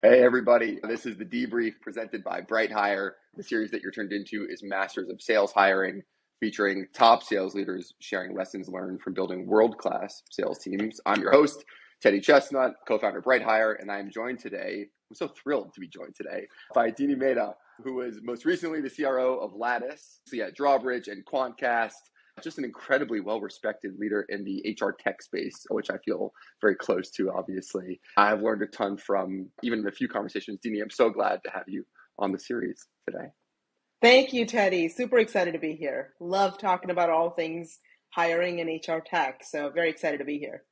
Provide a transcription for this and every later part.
Hey, everybody. This is the debrief presented by BrightHire. The series that you're turned into is Masters of Sales Hiring, featuring top sales leaders sharing lessons learned from building world class sales teams. I'm your host, Teddy Chestnut, co founder of BrightHire, and I'm joined today. I'm so thrilled to be joined today by Dini Mehta, who was most recently the CRO of Lattice, so yeah, Drawbridge and Quantcast just an incredibly well respected leader in the HR tech space, which I feel very close to, obviously. I've learned a ton from even the few conversations. Dini, I'm so glad to have you on the series today. Thank you, Teddy. Super excited to be here. Love talking about all things hiring and HR tech. So, very excited to be here.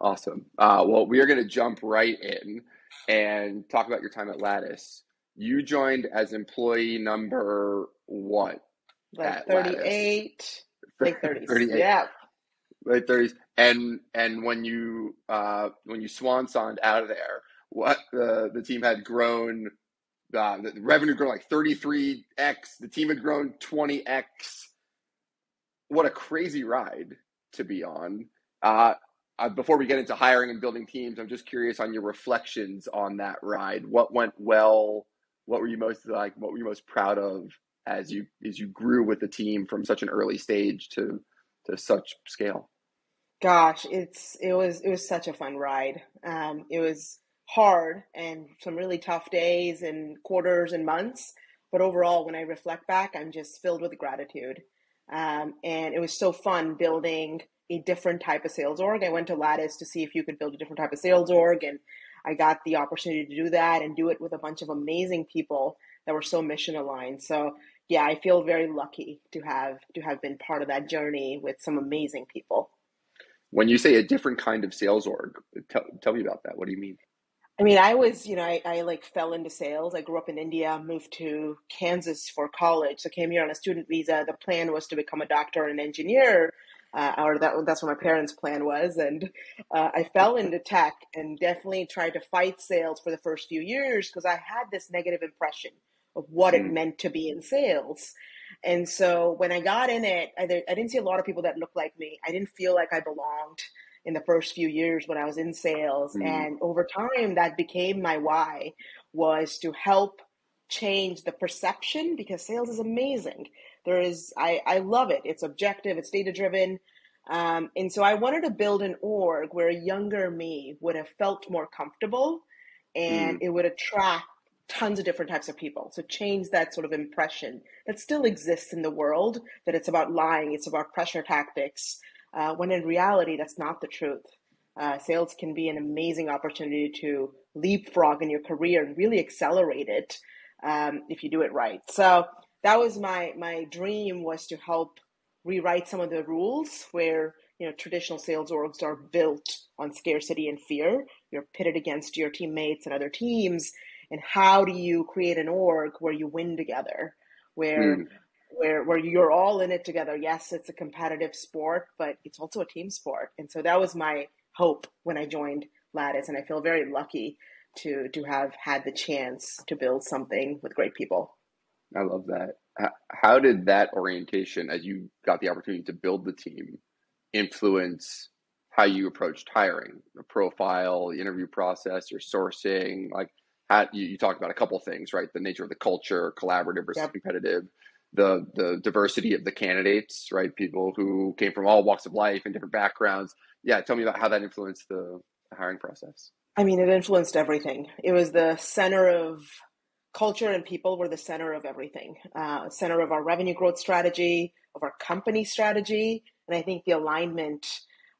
Awesome. Uh, well, we are going to jump right in and talk about your time at Lattice. You joined as employee number what? Like 38. Lattice? Late thirties. Yeah. Late thirties. And and when you uh when you swan songed out of there, what the the team had grown uh, the revenue grew like 33x. The team had grown 20x. What a crazy ride to be on. Uh, uh, before we get into hiring and building teams, I'm just curious on your reflections on that ride. What went well? What were you most like? What were you most proud of as you as you grew with the team from such an early stage to to such scale? Gosh, it's it was it was such a fun ride. Um, it was hard and some really tough days and quarters and months, but overall, when I reflect back, I'm just filled with gratitude. Um, and it was so fun building a different type of sales org. I went to Lattice to see if you could build a different type of sales org, and I got the opportunity to do that and do it with a bunch of amazing people that were so mission aligned. So yeah, I feel very lucky to have to have been part of that journey with some amazing people. When you say a different kind of sales org, tell, tell me about that. What do you mean? I mean, I was, you know, I, I like fell into sales. I grew up in India, moved to Kansas for college, so came here on a student visa. The plan was to become a doctor and an engineer, uh, or that that's what my parents' plan was. And uh, I fell into tech and definitely tried to fight sales for the first few years because I had this negative impression of what mm. it meant to be in sales. And so when I got in it, I, I didn't see a lot of people that looked like me. I didn't feel like I belonged in the first few years when I was in sales. Mm. And over time, that became my why was to help change the perception because sales is amazing. There is, I, I love it. It's objective, it's data driven. Um, and so I wanted to build an org where a younger me would have felt more comfortable and mm. it would attract tons of different types of people. So change that sort of impression that still exists in the world that it's about lying, it's about pressure tactics, uh, when in reality, that's not the truth. Uh, sales can be an amazing opportunity to leapfrog in your career and really accelerate it um, if you do it right. So that was my my dream was to help rewrite some of the rules where you know traditional sales orgs are built on scarcity and fear. You're pitted against your teammates and other teams, and how do you create an org where you win together where mm. where where you're all in it together? Yes it's a competitive sport but it's also a team sport. And so that was my hope when i joined lattice and i feel very lucky to to have had the chance to build something with great people. I love that. How did that orientation as you got the opportunity to build the team influence how you approached hiring? The profile the interview process your sourcing like you, you talked about a couple things, right? The nature of the culture, collaborative versus yep. competitive, the the diversity of the candidates, right? People who came from all walks of life and different backgrounds. Yeah, tell me about how that influenced the, the hiring process. I mean, it influenced everything. It was the center of culture and people were the center of everything. Uh, center of our revenue growth strategy, of our company strategy, and I think the alignment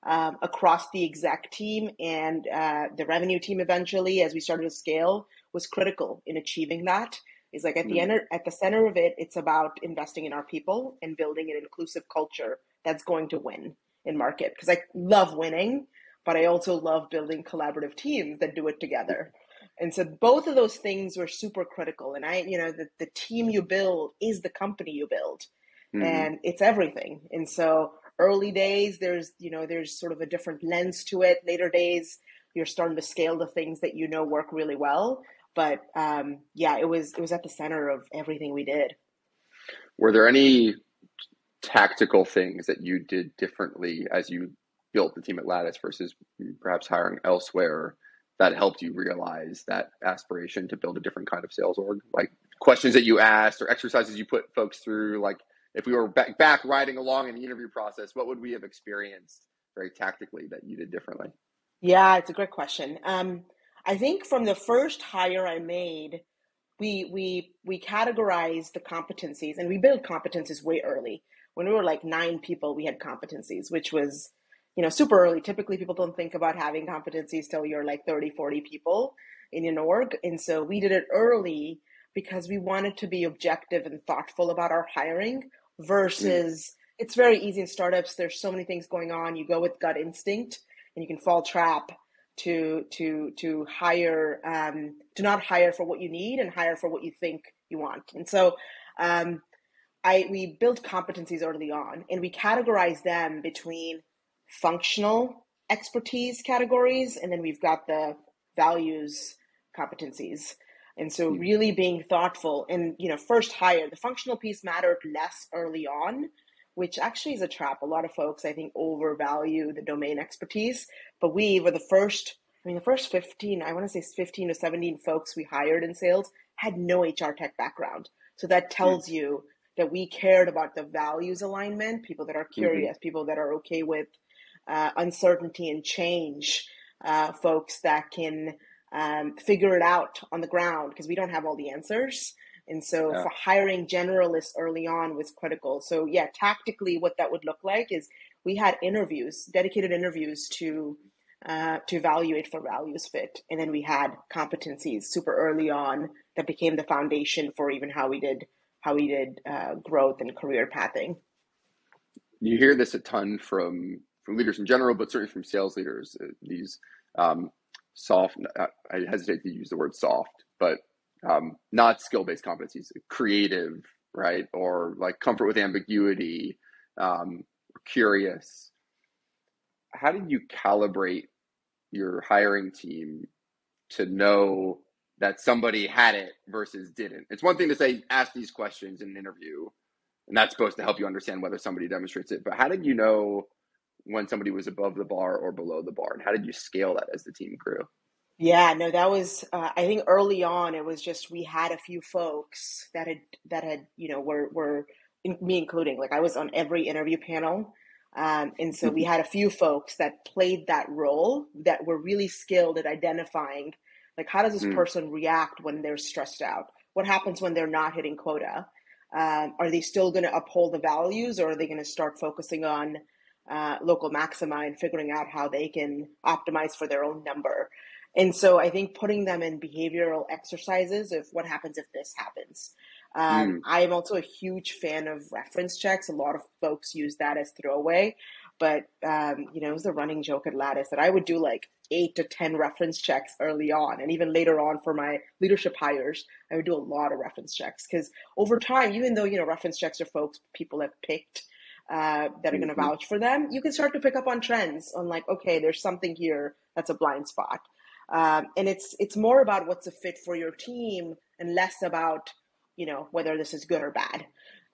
um, across the exec team and uh, the revenue team eventually as we started to scale was critical in achieving that. Is like at the mm-hmm. end at the center of it it's about investing in our people and building an inclusive culture that's going to win in market. Because i love winning but i also love building collaborative teams that do it together. And so both of those things were super critical. And i you know the, the team you build is the company you build. Mm-hmm. and it's everything. And so early days there's you know there's sort of a different lens to it later days you're starting to scale the things that you know work really well but um, yeah, it was it was at the center of everything we did. Were there any tactical things that you did differently as you built the team at Lattice versus perhaps hiring elsewhere that helped you realize that aspiration to build a different kind of sales org? Like questions that you asked or exercises you put folks through? Like if we were back, back riding along in the interview process, what would we have experienced very tactically that you did differently? Yeah, it's a great question. Um, I think from the first hire I made, we we we categorized the competencies and we built competencies way early. When we were like nine people, we had competencies, which was you know super early. Typically, people don't think about having competencies till you're like 30, 40 people in an org, and so we did it early because we wanted to be objective and thoughtful about our hiring versus. Mm. It's very easy in startups. There's so many things going on. You go with gut instinct, and you can fall trap to to to hire um, to not hire for what you need and hire for what you think you want. And so um, I we built competencies early on and we categorize them between functional expertise categories and then we've got the values competencies. And so hmm. really being thoughtful and you know first hire the functional piece mattered less early on which actually is a trap. A lot of folks, I think, overvalue the domain expertise. But we were the first, I mean, the first 15, I want to say 15 or 17 folks we hired in sales had no HR tech background. So that tells mm-hmm. you that we cared about the values alignment, people that are mm-hmm. curious, mm-hmm. people that are okay with uh, uncertainty and change, uh, folks that can um, figure it out on the ground because we don't have all the answers. And so yeah. for hiring generalists early on was critical. So yeah, tactically what that would look like is we had interviews, dedicated interviews to uh, to evaluate for values fit. And then we had competencies super early on that became the foundation for even how we did how we did uh, growth and career pathing. You hear this a ton from from leaders in general, but certainly from sales leaders. Uh, these um, soft, I hesitate to use the word soft, but um, not skill based competencies, creative, right? Or like comfort with ambiguity, um, curious. How did you calibrate your hiring team to know that somebody had it versus didn't? It's one thing to say, ask these questions in an interview, and that's supposed to help you understand whether somebody demonstrates it. But how did you know when somebody was above the bar or below the bar? And how did you scale that as the team grew? Yeah, no, that was. Uh, I think early on, it was just we had a few folks that had that had you know were were in, me including like I was on every interview panel, um, and so we mm-hmm. had a few folks that played that role that were really skilled at identifying like how does this mm. person react when they're stressed out? What happens when they're not hitting quota? Um, are they still going to uphold the values, or are they going to start focusing on uh, local maxima and figuring out how they can optimize for their own number? And so I think putting them in behavioral exercises of what happens if this happens. Um, mm. I am also a huge fan of reference checks. A lot of folks use that as throwaway, but um, you know, it was a running joke at Lattice that I would do like eight to ten reference checks early on, and even later on for my leadership hires, I would do a lot of reference checks because over time, even though you know reference checks are folks people have picked uh, that are going to mm-hmm. vouch for them, you can start to pick up on trends on like, okay, there's something here that's a blind spot. Um, and it's it's more about what's a fit for your team and less about you know whether this is good or bad.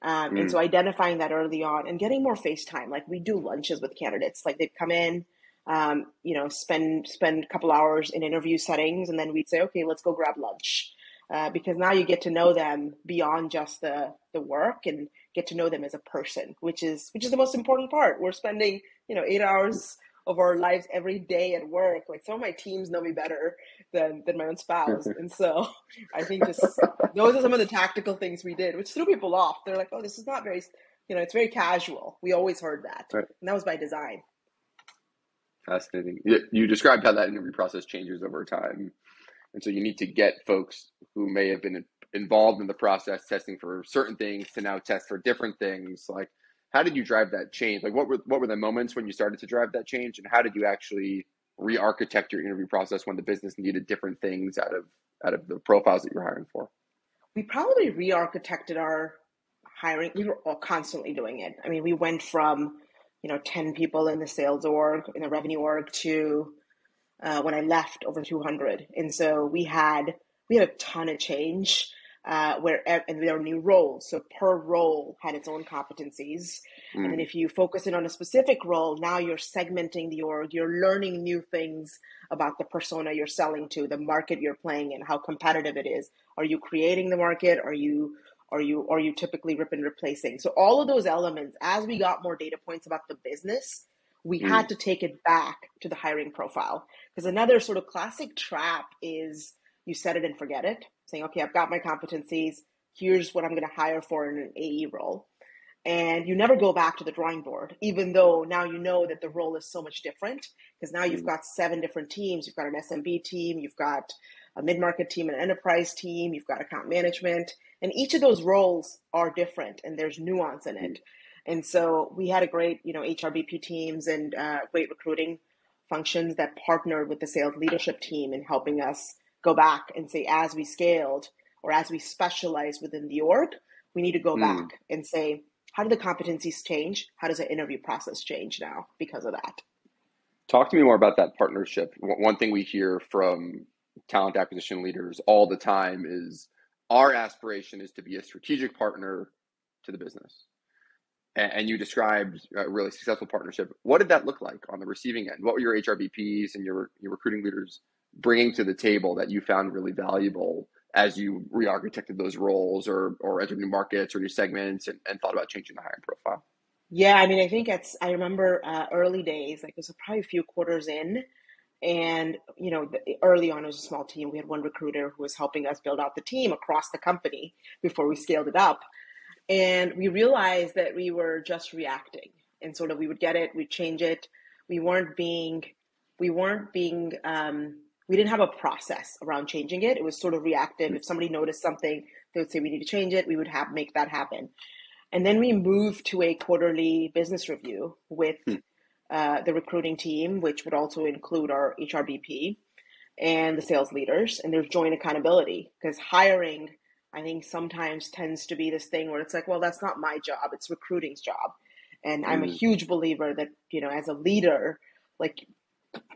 Um, mm. And so identifying that early on and getting more face time. Like we do lunches with candidates. Like they'd come in, um, you know, spend spend a couple hours in interview settings, and then we'd say, okay, let's go grab lunch. Uh, because now you get to know them beyond just the the work and get to know them as a person, which is which is the most important part. We're spending you know eight hours of our lives every day at work. Like some of my teams know me better than than my own spouse, and so I think just those are some of the tactical things we did, which threw people off. They're like, "Oh, this is not very, you know, it's very casual." We always heard that, right. and that was by design. Fascinating. You described how that interview process changes over time, and so you need to get folks who may have been involved in the process testing for certain things to now test for different things, like how did you drive that change? Like, what were what were the moments when you started to drive that change, and how did you actually re-architect your interview process when the business needed different things out of out of the profiles that you're hiring for? We probably re-architected our hiring. We were all constantly doing it. I mean, we went from you know 10 people in the sales org in the revenue org to uh, when I left over 200, and so we had we had a ton of change uh, where and there are new roles. So per role had its own competencies, Mm. And then if you focus in on a specific role, now you're segmenting the org, you're learning new things about the persona you're selling to, the market you're playing in, how competitive it is. Are you creating the market? Are you are you are you typically rip and replacing? So all of those elements, as we got more data points about the business, we mm. had to take it back to the hiring profile. Because another sort of classic trap is you set it and forget it, saying, okay, I've got my competencies. Here's what I'm going to hire for in an AE role. And you never go back to the drawing board, even though now you know that the role is so much different because now you've mm. got seven different teams. You've got an SMB team, you've got a mid market team, an enterprise team, you've got account management, and each of those roles are different and there's nuance in it. Mm. And so we had a great, you know, HRBP teams and uh, great recruiting functions that partnered with the sales leadership team in helping us go back and say, as we scaled or as we specialize within the org, we need to go mm. back and say, how do the competencies change? How does the interview process change now because of that? Talk to me more about that partnership. One thing we hear from talent acquisition leaders all the time is our aspiration is to be a strategic partner to the business and you described a really successful partnership. What did that look like on the receiving end? What were your HRBPs and your your recruiting leaders bringing to the table that you found really valuable as you re-architected those roles or or entered new markets or new segments and, and thought about changing the hiring profile? Yeah, I mean, I think it's. I remember uh, early days, like it was probably a few quarters in, and you know, early on it was a small team. We had one recruiter who was helping us build out the team across the company before we scaled it up. And we realized that we were just reacting. And sort of we would get it, we'd change it. We weren't being, we weren't being, um, we didn't have a process around changing it. It was sort of reactive. If somebody noticed something, they would say we need to change it. We would have make that happen. And then we moved to a quarterly business review with hmm. uh, the recruiting team, which would also include our HRBP and the sales leaders. And there's joint accountability because hiring I think sometimes tends to be this thing where it's like, well, that's not my job, it's recruiting's job. And mm. I'm a mm. huge believer that, you know, as a leader, like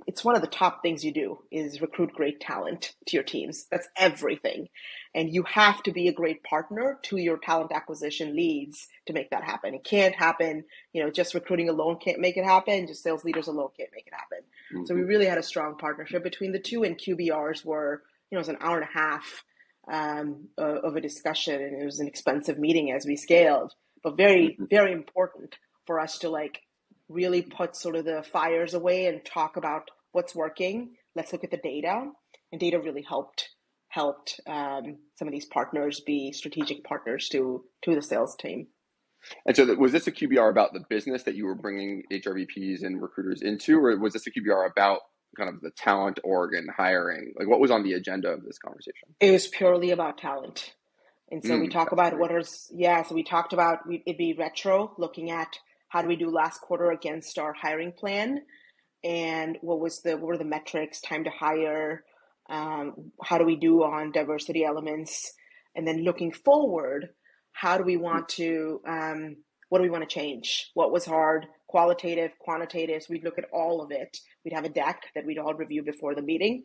it's one of the top things you do is recruit great talent to your teams. That's everything. And you have to be a great partner to your talent acquisition leads to make that happen. It can't happen, you know, just recruiting alone can't make it happen, just sales leaders alone can't make it happen. Mm-hmm. So we really had a strong partnership between the two and QBRs were, you know, it was an hour and a half um, of a discussion, and it was an expensive meeting as we scaled, but very, mm-hmm. very important for us to like really put sort of the fires away and talk about what's working. Let's look at the data, and data really helped helped um, some of these partners be strategic partners to to the sales team. And so, was this a QBR about the business that you were bringing HRBPs and recruiters into, or was this a QBR about kind of the talent organ hiring? Like, what was on the agenda of this conversation? It was purely about talent. And so mm, we talk about great. what are, yeah, so we talked about it'd be retro, looking at how do we do last quarter against our hiring plan and what was the, what were the metrics, time to hire, um, how do we do on diversity elements? And then looking forward, how do we want to, um, what do we want to change? What was hard? Qualitative, quantitative. So we'd look at all of it. We'd have a deck that we'd all review before the meeting.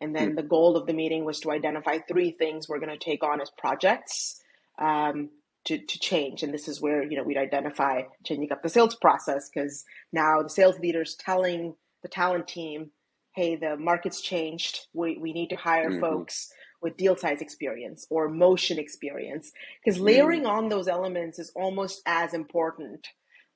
And then mm. the goal of the meeting was to identify three things we're going to take on as projects um, to, to change. And this is where, you know, we'd identify changing up the sales process because now the sales leaders telling the talent team, hey, the market's changed. We, we need to hire mm-hmm. folks with deal size experience or motion experience because layering mm. on those elements is almost as important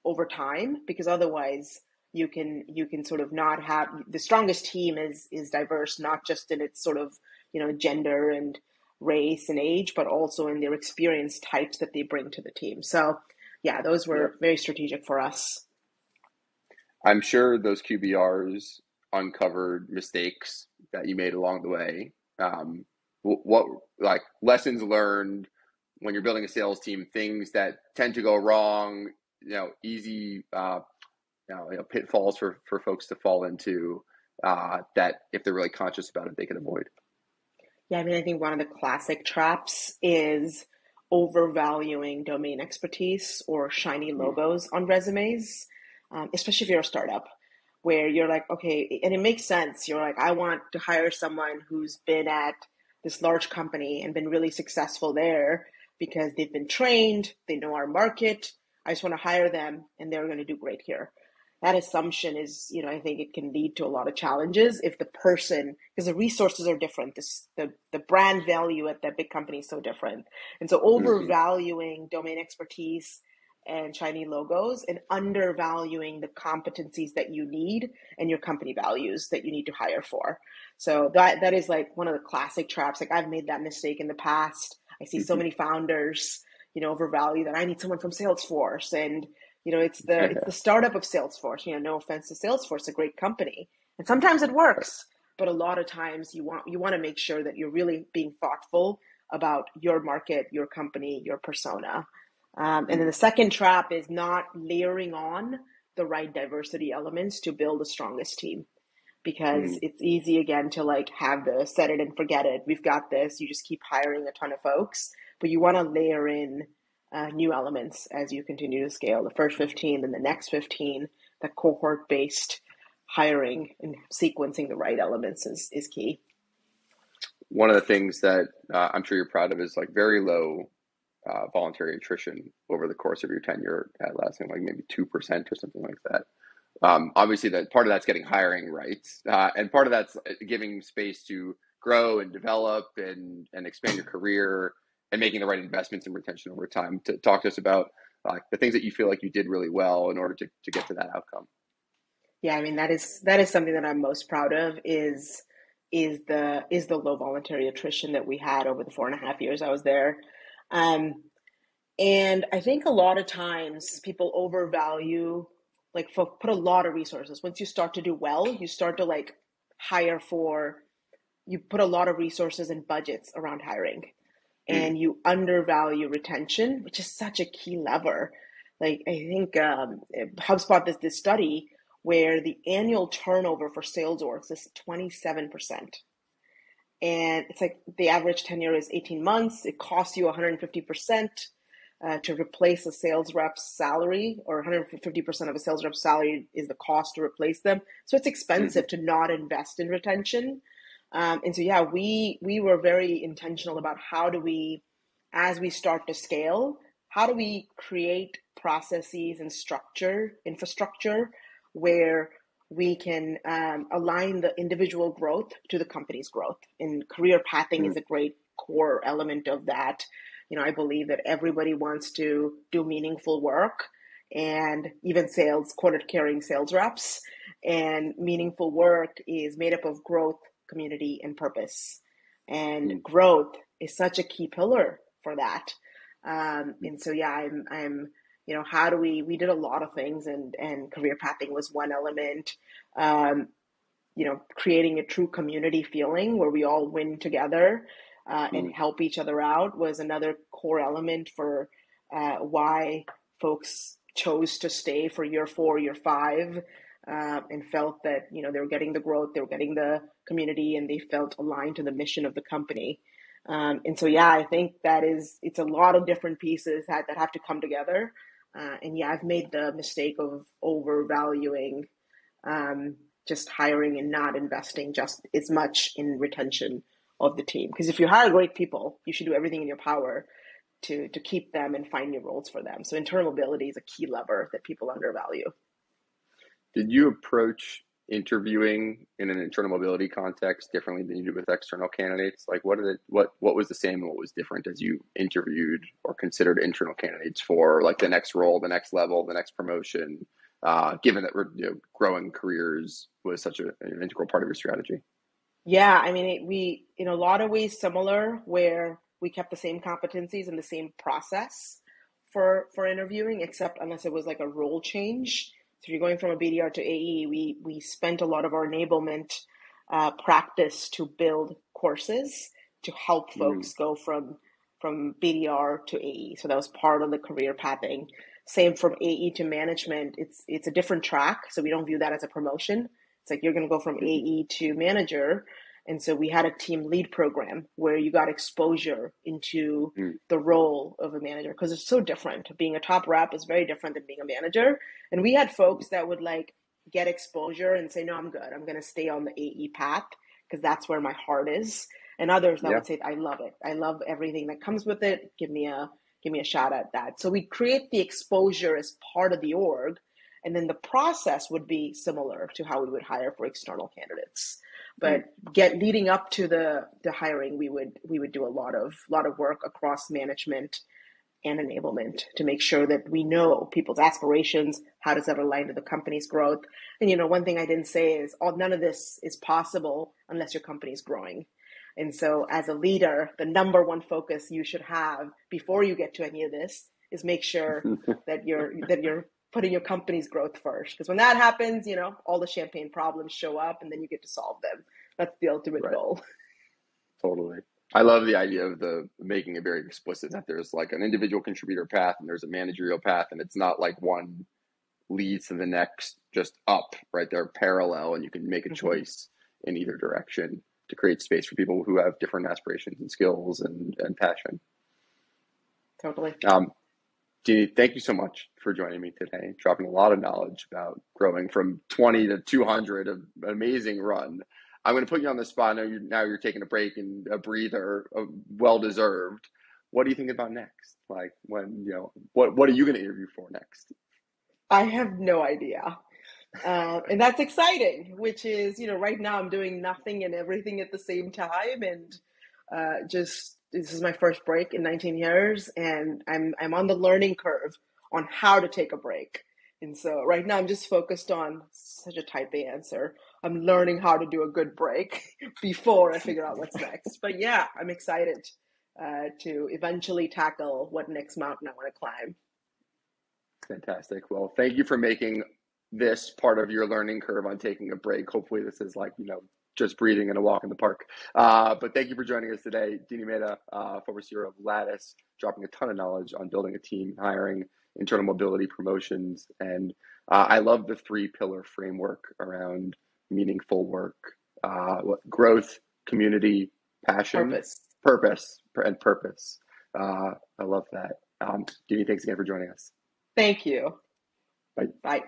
over time because otherwise you can you can sort of not have the strongest team is is diverse not just in its sort of you know gender and race and age but also in their experience types that they bring to the team. So yeah those were yeah. very strategic for us. I'm sure those qbrs uncovered mistakes that you made along the way. Um, what like lessons learned when you're building a sales team things that tend to go wrong you know easy uh, you know, you know pitfalls for for folks to fall into uh, that if they're really conscious about it they can avoid yeah i mean i think one of the classic traps is overvaluing domain expertise or shiny mm-hmm. logos on resumes um, especially if you're a startup where you're like okay and it makes sense you're like i want to hire someone who's been at this large company and been really successful there because they've been trained, they know our market, I just want to hire them and they're going to do great here. That assumption is, you know, I think it can lead to a lot of challenges if the person, because the resources are different, this, the, the brand value at that big company is so different. And so mm-hmm. overvaluing mm-hmm. domain expertise and shiny logos and undervaluing the competencies that you need and your company values that you need to hire for. So that that is like one of the classic traps. Like I've made that mistake in the past. I see so mm-hmm. many founders you know, overvalue that I need someone from Salesforce and you know, it's the it's the startup of Salesforce. You know, no offense to Salesforce, a great company. And sometimes it works, but a lot of times you want you want to make sure that you're really being thoughtful about your market, your company, your persona. Um, and then the second trap is not layering on the right diversity elements to build the strongest team because mm. it's easy again to like have the set it and forget it. We've got this. You just keep hiring a ton of folks but you want to layer in uh, new elements as you continue to scale. The first 15, then the next 15, the cohort based hiring and sequencing the right elements is, is key. One of the things that uh, I'm sure you're proud of is like very low uh, voluntary attrition over the course of your tenure at Lattice, like maybe 2% or something like that. Um, obviously, that part of that's getting hiring right, uh, and part of that's uh, giving space to grow and develop and and expand your career and making the right investments in retention over time. To talk to us about uh, the things that you feel like you did really well in order to, to get to that outcome. Yeah, I mean that is that is something that I'm most proud of is is the is the low voluntary attrition that we had over the four and a half years I was there. Um, and I think a lot of times people overvalue, like put a lot of resources. Once you start to do well, you start to like hire for, you put a lot of resources and budgets around hiring. Mm. and you undervalue retention, which is such a key lever. Like I think um, HubSpot does this study where the annual turnover for sales orgs is 27%. And it's like the average tenure is 18 months. It costs you 150% uh, to replace a sales rep's salary, or 150% of a sales rep's salary is the cost to replace them. So it's expensive mm-hmm. to not invest in retention. Um, and so, yeah, we we were very intentional about how do we, as we start to scale, how do we create processes and structure infrastructure where we can um, align the individual growth to the company's growth. And career pathing mm-hmm. is a great core element of that. You know, I believe that everybody wants to do meaningful work and even sales, quota carrying sales reps. And meaningful work is made up of growth community, and purpose. And mm. growth is such a key pillar for that. Um, and so, yeah, I'm, I'm, you know, how do we, we did a lot of things and, and career pathing was one element. Um, you know, creating a true community feeling where we all win together uh, and mm. help each other out was another core element for uh, why folks chose to stay for year four, year five, uh, and felt that you know they were getting the growth, they were getting the community, and they felt aligned to the mission of the company. Um, and so, yeah, I think that is it's a lot of different pieces that, that have to come together. Uh, and yeah, I've made the mistake of overvaluing um, just hiring and not investing just as much in retention of the team. Because if you hire great people, you should do everything in your power to to keep them and find new roles for them. So internal mobility is a key lever that people undervalue. Did you approach interviewing in an internal mobility context differently than you did with external candidates? Like, what did it, what what was the same and what was different as you interviewed or considered internal candidates for like the next role, the next level, the next promotion? Uh, given that you know, growing careers was such a, an integral part of your strategy. Yeah, I mean, it, we in a lot of ways similar, where we kept the same competencies and the same process for for interviewing, except unless it was like a role change so you're going from a BDR to AE, we we spent a lot of our enablement uh, practice to build courses to help mm-hmm. folks mm. go from from BDR to AE. So that was part of the career pathing. Same from AE to management. It's it's a different track, so we don't view that as a promotion. It's like you're going to go from mm-hmm. AE to manager, and so we had a team lead program where you got exposure into mm. the role of a manager because it's so different. Being a top rep is very different than being a manager. And we had folks that would like get exposure and say, no, I'm good. I'm going to stay on the AE path because that's where my heart is. And others that yeah. would say, I love it. I love everything that comes with it. Give me a give me a shot at that. So we create the exposure as part of the org, and then the process would be similar to how we would hire for external candidates. But get leading up to the the hiring, we would we would do a lot of lot of work across management and enablement to make sure that we know people's aspirations how does that align to the company's growth. And you know one thing i didn't say is all none of this is possible unless your company is growing. And so as a leader the number one focus you should have before you get to any of this is make sure that you're that you're putting your company's growth first because when that happens you know all the champagne problems show up and then you get to solve them that's the ultimate right. goal totally I love the idea of the making it very explicit that there's like an individual contributor path and there's a managerial path, and it's not like one leads to the next just up, right? They're parallel, and you can make a mm-hmm. choice in either direction to create space for people who have different aspirations and skills and, and passion. Totally. Um, Dini, thank you so much for joining me today, dropping a lot of knowledge about growing from 20 to 200, an amazing run. I'm going to put you on the spot. I know you now you're taking a break and a breather, well deserved. What do you think about next? Like when you know what what are you going to interview for next? I have no idea, uh, and that's exciting. Which is you know right now I'm doing nothing and everything at the same time, and uh, just this is my first break in 19 years, and I'm I'm on the learning curve on how to take a break. And so right now I'm just focused on such a type A answer I'm learning how to do a good break before I figure out what's next. But yeah, I'm excited uh, to eventually tackle what next mountain I want to climb. Fantastic. Well, thank you for making this part of your learning curve on taking a break. Hopefully, this is like, you know, just breathing and a walk in the park. Uh, but thank you for joining us today. Dini Mehta, uh, former CEO of Lattice, dropping a ton of knowledge on building a team, hiring, internal mobility, promotions. And uh, I love the three pillar framework around meaningful work, uh, what, growth, community, passion, purpose, purpose, and purpose. Uh, I love that. Um, Dini, thanks again for joining us. Thank you. Bye. Bye.